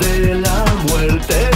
de la muerte.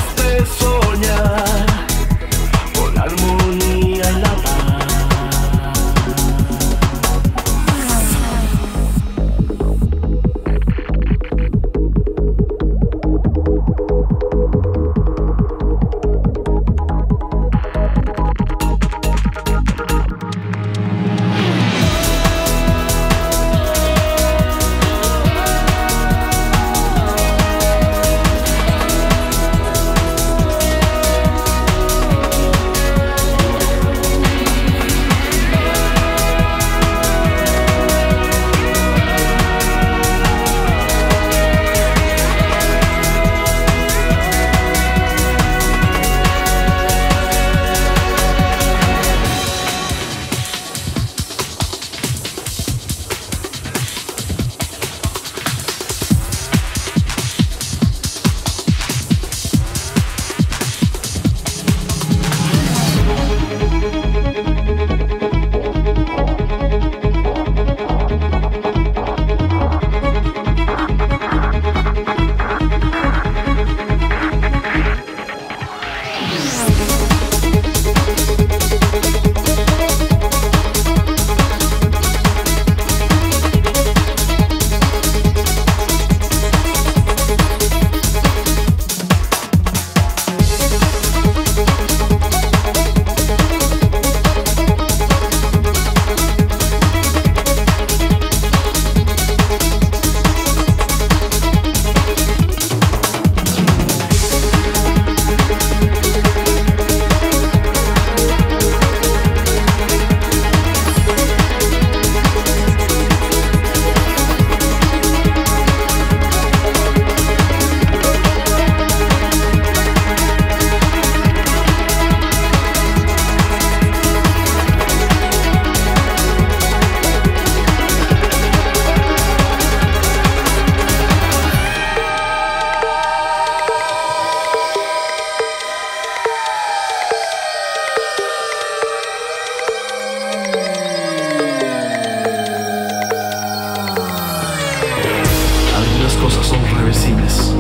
son reversibles,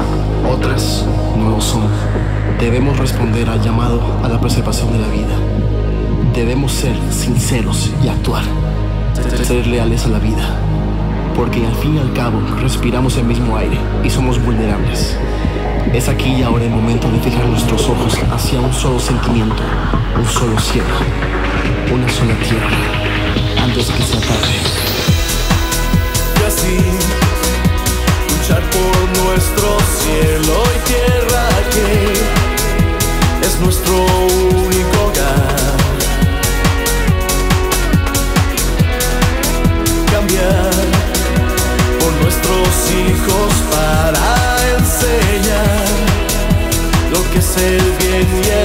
otras no lo son. Debemos responder al llamado a la preservación de la vida. Debemos ser sinceros y actuar. Ser leales a la vida. Porque al fin y al cabo respiramos el mismo aire y somos vulnerables. Es aquí y ahora el momento de fijar nuestros ojos hacia un solo sentimiento, un solo cielo, una sola tierra, antes que se acabe nuestro cielo y tierra que es nuestro único hogar. Cambiar por nuestros hijos para enseñar lo que es el bien y el